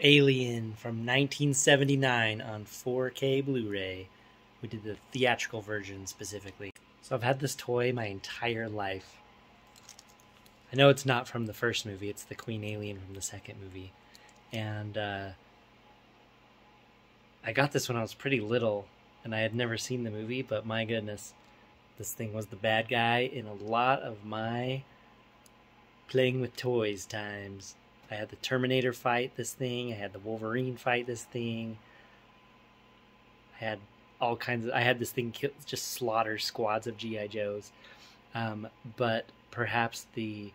Alien from 1979 on 4K Blu ray. We did the theatrical version specifically. So I've had this toy my entire life. I know it's not from the first movie, it's the Queen Alien from the second movie. And uh, I got this when I was pretty little, and I had never seen the movie, but my goodness, this thing was the bad guy in a lot of my playing with toys times. I had the Terminator fight this thing. I had the Wolverine fight this thing. I had all kinds of. I had this thing kill, just slaughter squads of GI Joes. Um, but perhaps the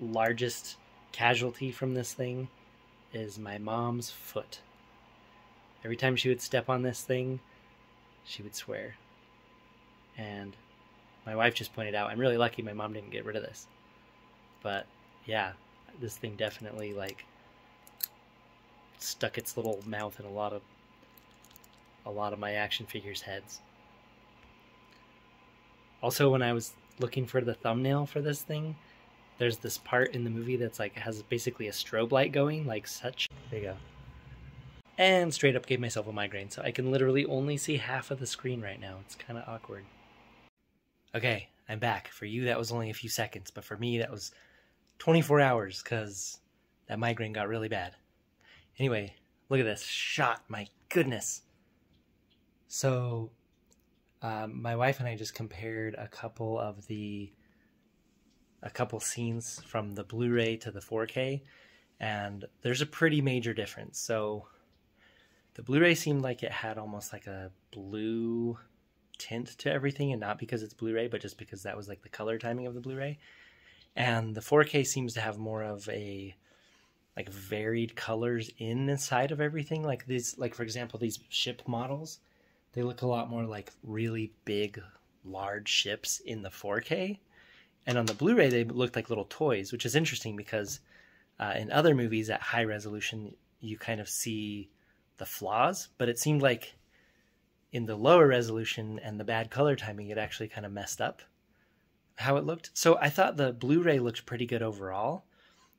largest casualty from this thing is my mom's foot. Every time she would step on this thing, she would swear. And my wife just pointed out, I'm really lucky my mom didn't get rid of this. But yeah, this thing definitely like stuck its little mouth in a lot of a lot of my action figures heads. Also when I was looking for the thumbnail for this thing, there's this part in the movie that's like has basically a strobe light going like such. There you go. And straight up gave myself a migraine, so I can literally only see half of the screen right now. It's kind of awkward. Okay, I'm back. For you that was only a few seconds, but for me that was 24 hours because that migraine got really bad. Anyway, look at this shot. My goodness. So, um, my wife and I just compared a couple of the a couple scenes from the Blu-ray to the 4K, and there's a pretty major difference. So, the Blu-ray seemed like it had almost like a blue tint to everything, and not because it's Blu-ray, but just because that was like the color timing of the Blu-ray and the 4K seems to have more of a like varied colors in inside of everything. Like these, like for example, these ship models, they look a lot more like really big, large ships in the 4K, and on the Blu-ray they looked like little toys, which is interesting because uh, in other movies at high resolution you kind of see the flaws, but it seemed like in the lower resolution and the bad color timing, it actually kind of messed up how it looked. So I thought the Blu-ray looked pretty good overall.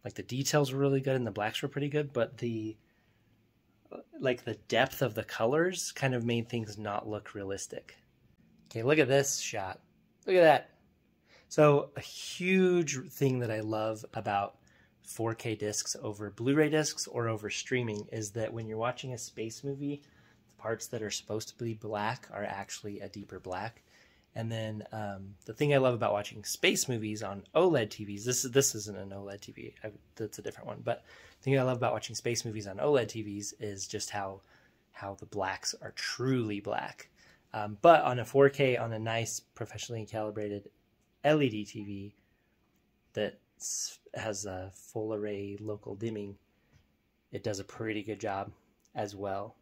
Like the details were really good and the blacks were pretty good, but the like the depth of the colors kind of made things not look realistic. Okay, look at this shot. Look at that. So a huge thing that I love about 4K discs over Blu-ray discs or over streaming is that when you're watching a space movie, the parts that are supposed to be black are actually a deeper black. And then um, the thing I love about watching space movies on OLED TVs, this is this isn't an OLED TV, I, that's a different one. But the thing I love about watching space movies on OLED TVs is just how how the blacks are truly black. Um, but on a 4K, on a nice professionally calibrated LED TV that has a full array local dimming, it does a pretty good job as well.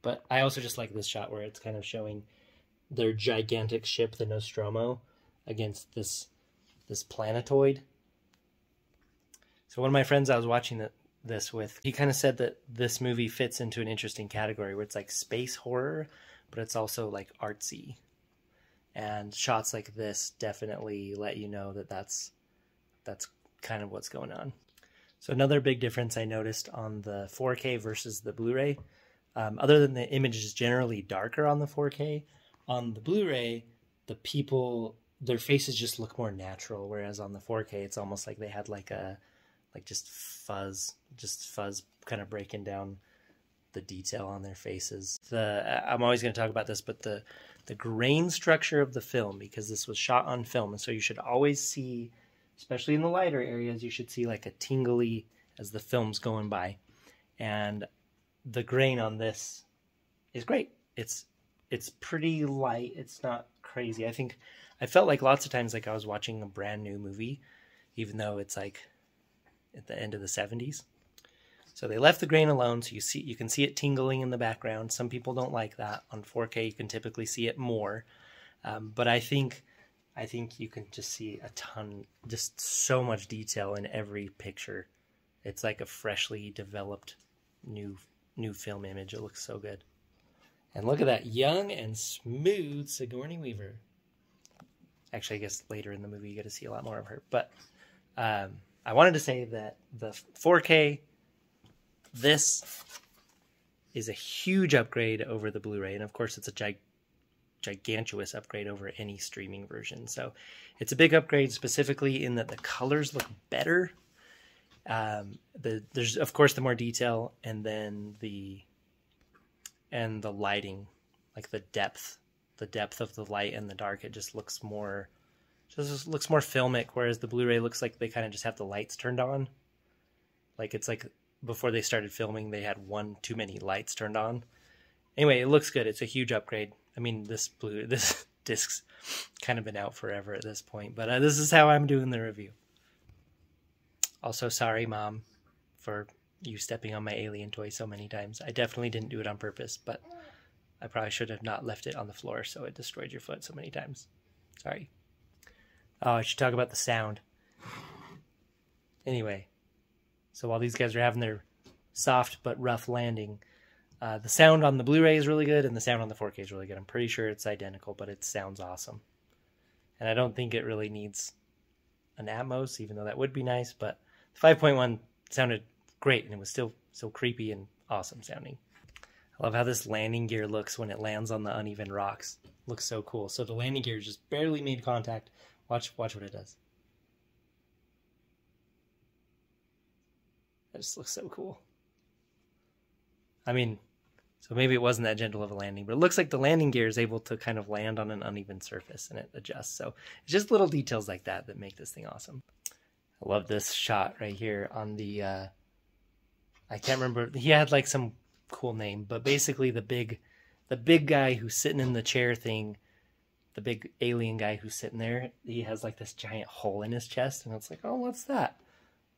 But I also just like this shot where it's kind of showing their gigantic ship, the Nostromo, against this this planetoid. So one of my friends I was watching the, this with, he kind of said that this movie fits into an interesting category where it's like space horror, but it's also like artsy. And shots like this definitely let you know that that's that's kind of what's going on. So another big difference I noticed on the 4K versus the Blu-ray, um, other than the image is generally darker on the 4K, on the Blu-ray, the people their faces just look more natural, whereas on the 4K, it's almost like they had like a like just fuzz, just fuzz kind of breaking down the detail on their faces. The I'm always going to talk about this, but the the grain structure of the film because this was shot on film, and so you should always see, especially in the lighter areas, you should see like a tingly as the film's going by, and the grain on this is great. It's it's pretty light. It's not crazy. I think I felt like lots of times like I was watching a brand new movie, even though it's like at the end of the 70s. So they left the grain alone, so you see you can see it tingling in the background. Some people don't like that. On 4K, you can typically see it more, um, but I think I think you can just see a ton, just so much detail in every picture. It's like a freshly developed new new film image. It looks so good. And look at that young and smooth Sigourney Weaver. Actually, I guess later in the movie you get to see a lot more of her. But um, I wanted to say that the 4K this is a huge upgrade over the Blu-ray, and of course, it's a gig- gigantuous upgrade over any streaming version. So, it's a big upgrade specifically in that the colors look better. Um, the, there's of course the more detail, and then the and the lighting, like the depth, the depth of the light and the dark. It just looks more, just looks more filmic. Whereas the Blu-ray looks like they kind of just have the lights turned on. Like it's like before they started filming, they had one too many lights turned on. Anyway, it looks good. It's a huge upgrade. I mean, this blue this disc's kind of been out forever at this point, but uh, this is how I'm doing the review. Also, sorry, mom, for you stepping on my alien toy so many times. I definitely didn't do it on purpose, but I probably should have not left it on the floor so it destroyed your foot so many times. Sorry. Oh, I should talk about the sound. Anyway, so while these guys are having their soft but rough landing, uh, the sound on the Blu-ray is really good, and the sound on the 4K is really good. I'm pretty sure it's identical, but it sounds awesome. And I don't think it really needs an Atmos, even though that would be nice. But the 5.1 sounded great, and it was still so creepy and awesome sounding. I love how this landing gear looks when it lands on the uneven rocks. looks so cool. So the landing gear just barely made contact. Watch watch what it does. That just looks so cool. I mean, so maybe it wasn't that gentle of a landing, but it looks like the landing gear is able to kind of land on an uneven surface and it adjusts. So it's just little details like that that make this thing awesome. I love this shot right here on the, uh, I can't remember, he had like some cool name, but basically the big, the big guy who's sitting in the chair thing, the big alien guy who's sitting there, he has like this giant hole in his chest and it's like, oh, what's that?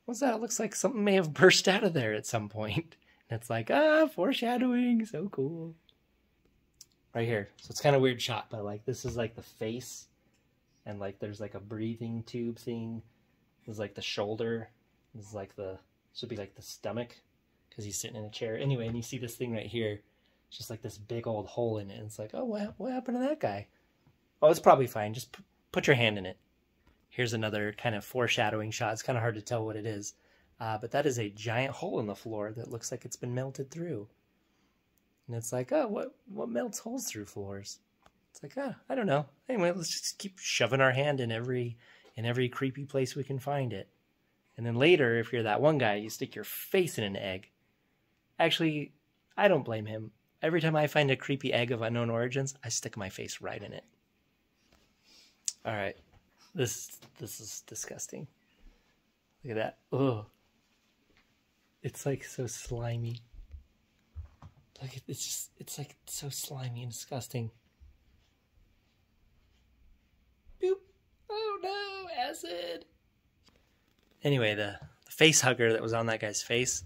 What's that? It looks like something may have burst out of there at some point. And it's like, ah, foreshadowing, so cool. Right here. So it's kind of weird shot, but like this is like the face. And like there's like a breathing tube thing. This is like the shoulder. This is like the, should be like the stomach. Because he's sitting in a chair. Anyway, and you see this thing right here. It's just like this big old hole in it. And it's like, oh, what, what happened to that guy? Oh, it's probably fine. Just put your hand in it. Here's another kind of foreshadowing shot. It's kind of hard to tell what it is. Uh, but that is a giant hole in the floor that looks like it's been melted through. And it's like, oh, what what melts holes through floors? It's like, ah, oh, I don't know. Anyway, let's just keep shoving our hand in every in every creepy place we can find it. And then later, if you're that one guy, you stick your face in an egg. Actually, I don't blame him. Every time I find a creepy egg of unknown origins, I stick my face right in it. All right. This this is disgusting. Look at that. Ugh. It's like so slimy. Like it's just it's like so slimy and disgusting. Boop. Oh no, acid. Anyway, the, the face hugger that was on that guy's face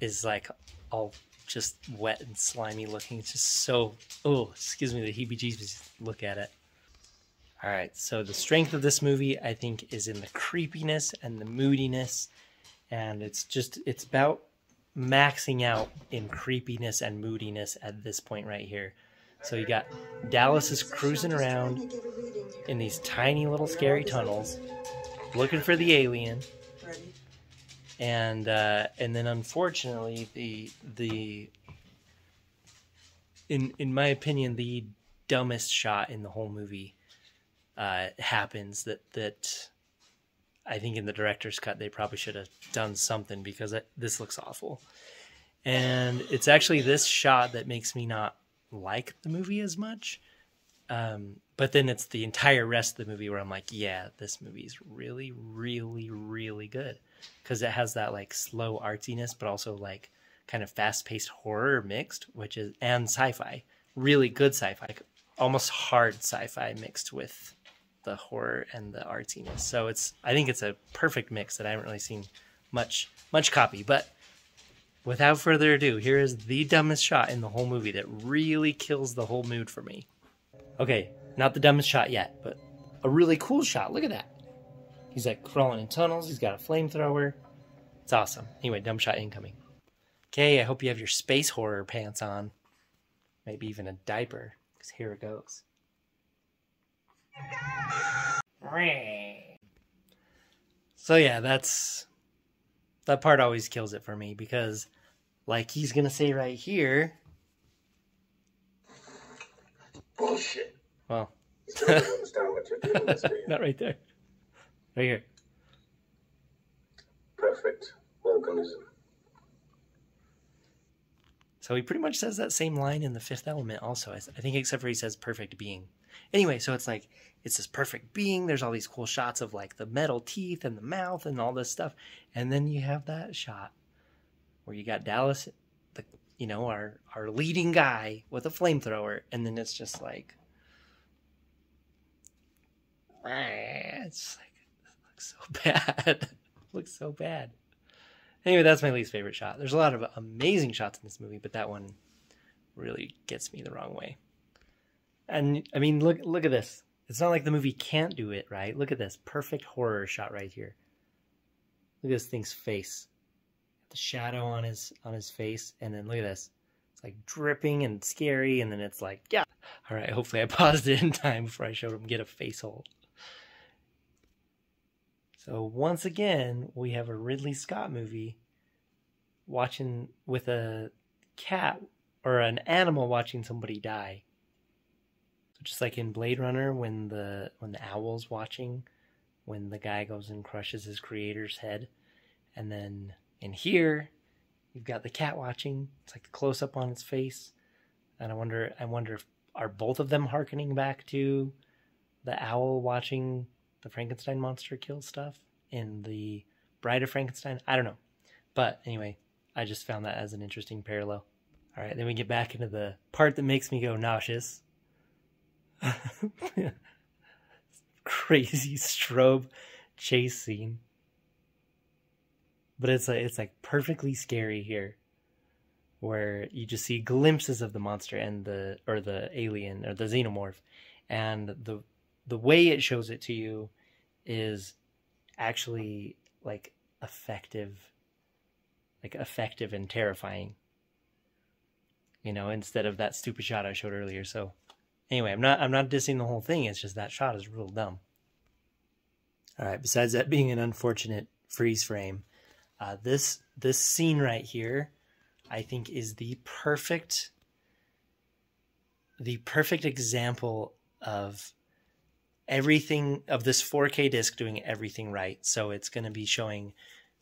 is like all just wet and slimy looking. It's just so oh, excuse me, the heebie jeebies look at it. Alright, so the strength of this movie I think is in the creepiness and the moodiness and it's just it's about maxing out in creepiness and moodiness at this point right here. So you got Dallas is cruising around in these tiny little scary tunnels, looking for the alien, and uh, and then unfortunately the the in in my opinion the dumbest shot in the whole movie uh, happens that that I think in the director's cut they probably should have done something because it, this looks awful. And it's actually this shot that makes me not like the movie as much. Um, but then it's the entire rest of the movie where I'm like, yeah, this movie is really, really, really good because it has that like slow artsiness, but also like kind of fast paced horror mixed, which is and sci-fi, really good sci-fi, almost hard sci-fi mixed with the horror and the artsiness. So it's I think it's a perfect mix that I haven't really seen much much copy. But without further ado, here is the dumbest shot in the whole movie that really kills the whole mood for me. Okay, not the dumbest shot yet, but a really cool shot. Look at that. He's like crawling in tunnels. He's got a flamethrower. It's awesome. Anyway, dumb shot incoming. Okay, I hope you have your space horror pants on. Maybe even a diaper, because here it goes. So yeah, that's that part always kills it for me because like he's gonna say right here. Bullshit. Well, You don't understand what you're doing, this man. not right there. Right here. Perfect organism. So he pretty much says that same line in the fifth element also. I I think except for he says perfect being. Anyway, so it's like it's this perfect being. There's all these cool shots of like the metal teeth and the mouth and all this stuff. And then you have that shot where you got Dallas, the you know, our our leading guy with a flamethrower, and then it's just like it's like it looks so bad. looks so bad. Anyway, that's my least favorite shot. There's a lot of amazing shots in this movie, but that one really gets me the wrong way. And I mean, look look at this. It's not like the movie can't do it, right? Look at this perfect horror shot right here. Look at this thing's face. The shadow on his on his face, and then look at this. It's like dripping and scary, and then it's like, yeah. All right, hopefully I paused it in time before I showed him get a face hole. So once again, we have a Ridley Scott movie watching with a cat or an animal watching somebody die. So just like in Blade Runner when the when the owl's watching when the guy goes and crushes his creator's head. And then in here, you've got the cat watching. It's like a close up on its face. And I wonder I wonder if are both of them harkening back to the owl watching the Frankenstein monster kill stuff in the Bride of Frankenstein. I don't know. But anyway, I just found that as an interesting parallel. All right, then we get back into the part that makes me go nauseous. Crazy strobe chase scene. But it's like it's like perfectly scary here. Where you just see glimpses of the monster and the or the alien or the xenomorph and the the way it shows it to you is actually like effective like effective and terrifying you know instead of that stupid shot i showed earlier. So anyway i'm not i'm not dissing the whole thing. It's just that shot is real dumb. All right besides that being an unfortunate freeze frame uh, this this scene right here i think is the perfect the perfect example of everything of this 4K disc doing everything right. So it's going to be showing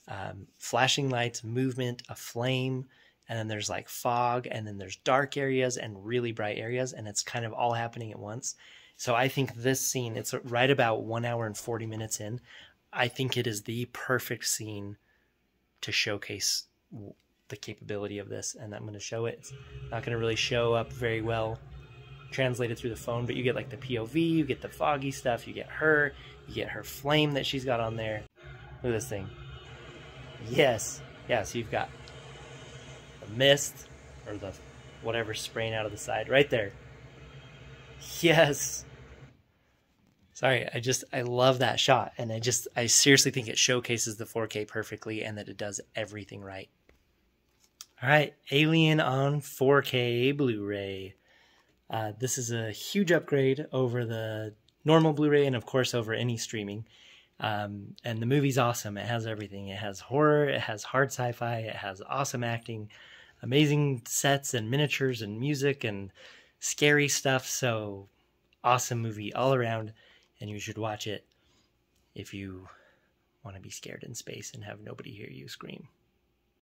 um, flashing lights, movement, a flame, and then there's like fog, and then there's dark areas and really bright areas, and it's kind of all happening at once. So I think this scene, it's right about one hour and 40 minutes in. I think it is the perfect scene to showcase the capability of this, and I'm going to show it. It's not going to really show up very well translated through the phone, but you get like the POV, you get the foggy stuff, you get her, you get her flame that she's got on there. Look at this thing. Yes. Yeah, so you've got the mist or the whatever spraying out of the side right there. Yes. Sorry, I just I love that shot and I just I seriously think it showcases the 4K perfectly and that it does everything right. All right, Alien on 4K Blu-ray. Uh, this is a huge upgrade over the normal Blu-ray and of course over any streaming. Um, and the movie's awesome. It has everything. It has horror. It has hard sci-fi. It has awesome acting, amazing sets and miniatures and music and scary stuff. So awesome movie all around, and you should watch it if you want to be scared in space and have nobody hear you scream.